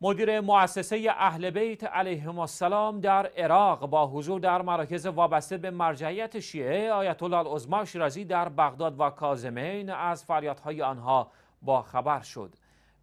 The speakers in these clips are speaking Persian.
مدیر مؤسسه اهل بیت علیهم السلام در عراق با حضور در مراکز وابسته به مرجعیت شیعه آیت الله العظما شیرازی در بغداد و کاظمین از فریادهای آنها با خبر شد.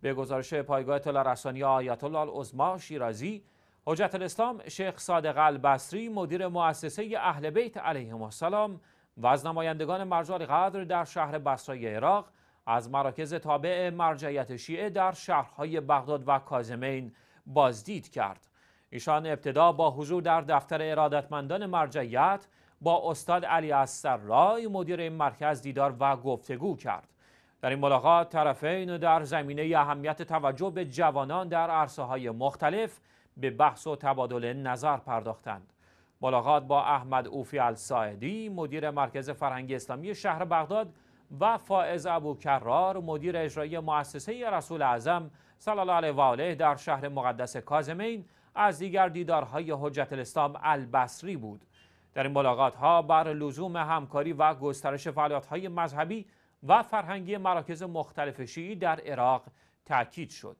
به گزارش پایگاه اطلاع رسانی آیت الله العظما شیرازی حجت الاسلام شیخ صادق البصری مدیر مؤسسه اهل بیت علیهم السلام و از نمایندگان مرجع قدر در شهر بصره عراق از مراکز تابع مرجعیت شیعه در شهرهای بغداد و کازمین بازدید کرد. ایشان ابتدا با حضور در دفتر ارادتمندان مرجعیت با استاد علی رای مدیر این مرکز دیدار و گفتگو کرد. در این ملاقات طرفین در زمینه اهمیت توجه به جوانان در عرصه های مختلف به بحث و تبادل نظر پرداختند. ملاقات با احمد اوفی الساعدی مدیر مرکز فرهنگ اسلامی شهر بغداد و فائز ابو کرار مدیر اجرایی مؤسسه رسول اعظم صلی الله علیه و آله در شهر مقدس کازمین از دیگر دیدارهای حجت الاسلام البصری بود. در این ملاقات ها بر لزوم همکاری و گسترش فعالیت های مذهبی و فرهنگی مراکز مختلف شیعی در عراق تاکید شد.